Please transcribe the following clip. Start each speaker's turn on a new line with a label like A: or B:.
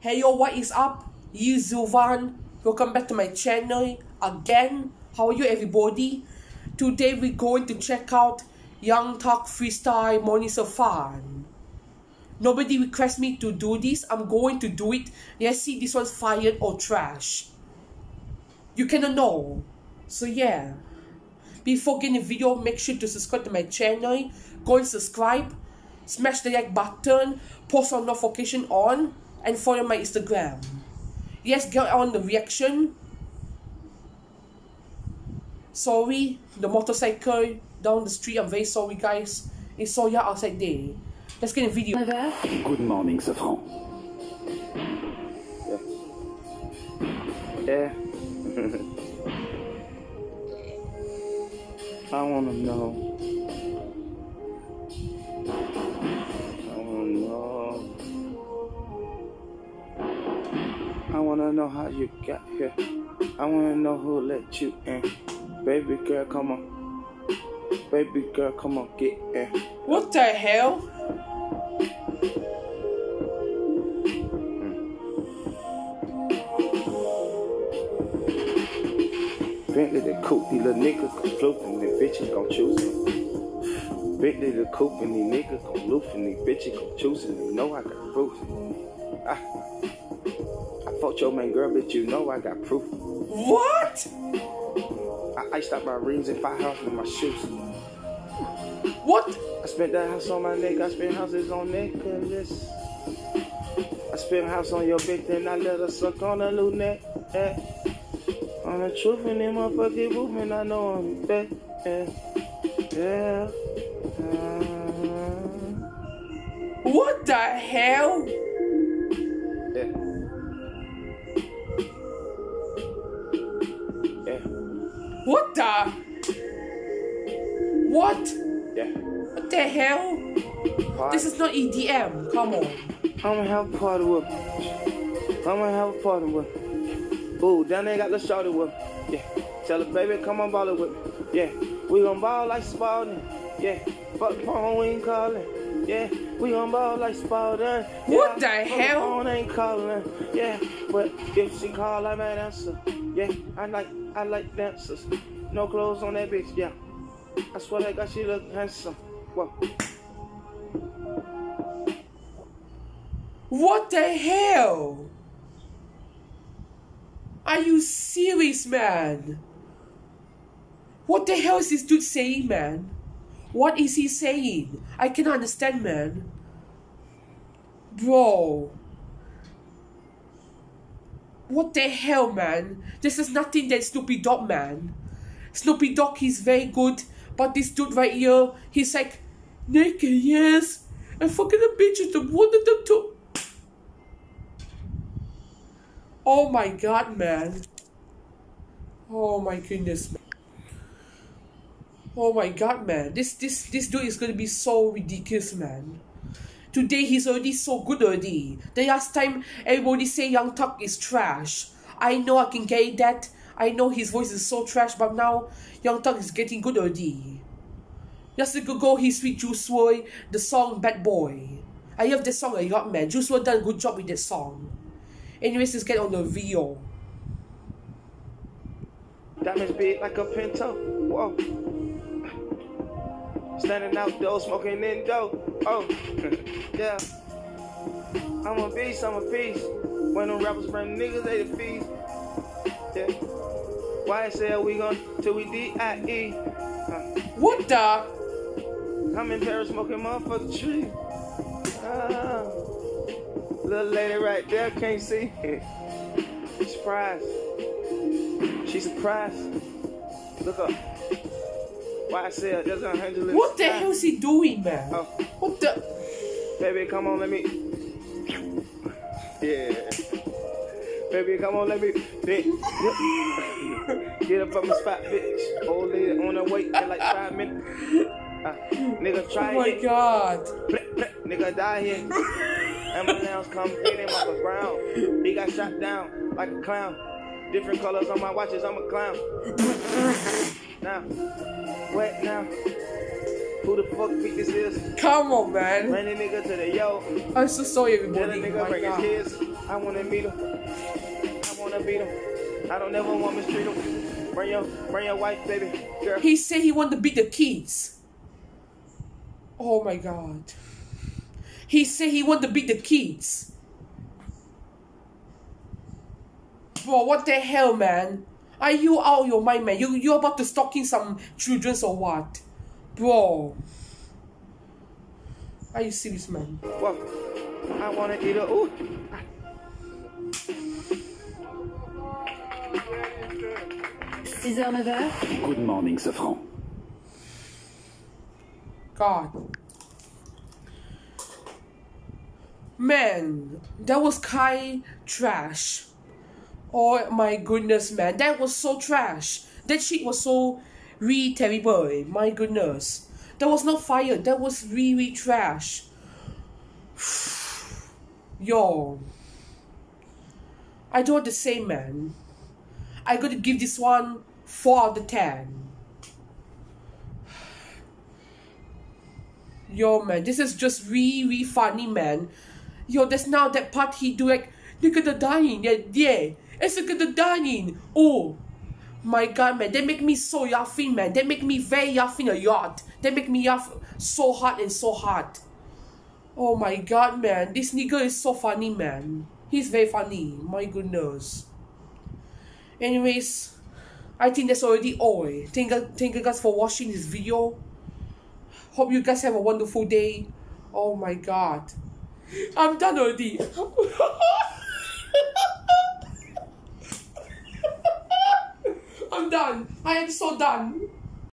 A: Hey yo, what is up? You Zulvan. Welcome back to my channel again. How are you everybody? Today we're going to check out Young Thug Freestyle Morning So. Nobody requests me to do this. I'm going to do it. Let's see this one's fired or trash. You cannot know. So yeah. Before getting the video, make sure to subscribe to my channel. Go and subscribe. Smash the like button. Post on notification on. And follow my Instagram. Yes, get on the reaction. Sorry, the motorcycle down the street. I'm very sorry, guys. It's so yeah outside there. Let's get a video.
B: Good morning, Safran.
C: Yeah. I wanna know. Know how you got here. I wanna know who let you in. Baby girl, come on. Baby girl, come on, get in.
A: What the hell?
C: Bentley the coupe, these little niggas gon' float and these bitches gon' choose me. Bentley the coupe and these niggas gon' loop and these bitches gon' choose me. You know I got proof. I, ah. Fought your main girl, but you know I got proof.
A: What?
C: I iced out my rings and five houses in my shoes.
A: What?
C: I spent that house on my neck, I spent houses on necklace. I spent house on your bitch, then I let her suck on a little neck. Eh. On the truth and them motherfucking movement, I know I'm back. Yeah. Yeah. Uh,
A: What the hell? What?
C: Yeah.
A: What the hell? This is not EDM. Come on.
C: I'ma have a party with I'ma have a party with Ooh, down there got the shorty with Yeah. Tell her, baby, come on, ball it with. Yeah. We gon' ball like Spalding. Yeah. Fuck the phone, we ain't calling. Yeah. We gon' ball like Spalding.
A: What the
C: fuck
A: hell?
C: phone ain't calling. Yeah. But if she call, I might answer. Yeah. I like, I like dancers. No clothes on that bitch, yeah. I swear that God, she look handsome. Whoa.
A: What the hell? Are you serious, man? What the hell is this dude saying, man? What is he saying? I cannot understand, man. Bro. What the hell, man? This is nothing than Snoopy Dog, man. Snoopy Dog is very good, but this dude right here, he's like, naked, yes. And fucking the bitches, the of them too. Oh my god, man. Oh my goodness, man. Oh my god, man. This this this dude is gonna be so ridiculous, man. Today he's already so good already. The last time everybody say Young Thug is trash. I know I can get that. I know his voice is so trash, but now Young Thug is getting good already. Just a ago he's sweet Juice WRLD, the song Bad Boy. I love this song a lot, man. Juice WRLD done a good job with that song. Anyways, let's get on the video.
C: Diamonds big like a pinto. Whoa. Standing outdoors, smoking indo. Oh, yeah. I'm a beast, I'm a beast. When them rappers bring niggas, they the feast. Yeah. YSL, we gon' till we D-I-E. Uh,
A: What the?
C: I'm in Paris smoking motherfucking tree. Ah. Little lady right there, can't see. Surprise. She surprised. Look up. YSL, there's a hundred
A: What the hell is he doing, man?
C: Oh.
A: What the?
C: Baby, come on, let me. Yeah. Baby, come on, let me. Bitch. Get up from the spot, bitch. Old lady on her way in like five minutes. Uh, nigga, try
A: Oh my
C: it.
A: god.
C: Blip, blip, Nigga, die here. Ambulance come get him off the ground. He got shot down like a clown. Different colors on my watches, I'm a clown. Now, wet now. Who the fuck beat this is?
A: Come on, man.
C: Bring the nigga to the yo.
A: I'm so sorry,
C: Tell the
A: everybody.
C: nigga
A: My
C: bring his
A: God.
C: kids. I wanna meet him. I wanna beat him. I don't ever want to mistreat him. Bring your, bring your wife, baby. Girl.
A: He said he wanted to beat the kids. Oh my god. He said he wanted to beat the kids. Bro, what the hell, man? Are you out of your mind, man? You you about to stalking some children or what? Bro. Are you serious, man?
C: Whoa. I wanna eat a ooh.
D: 6h, 9h,
B: Good morning, Safran.
A: God. Man, that was kind trash. Oh my goodness, man. That was so trash. That shit was so really terrible. My goodness. That was not fire. That was really trash. Yo. I don't want to say, man. I gotta give this one 4 out of 10. Yo, man, this is just really, really funny, man. Yo, there's now that part he do like, look at the dying, yeah, yeah. It's look at the dying. Oh, my God, man, they make me so laughing, man. They make me very laughing a lot. They make me laugh so hard and so hard. Oh my God, man, this nigga is so funny, man. He's very funny. My goodness. Anyways, I think that's already all. Thank you, thank you guys for watching this video. Hope you guys have a wonderful day. Oh my god. I'm done already. I'm done. I am so done.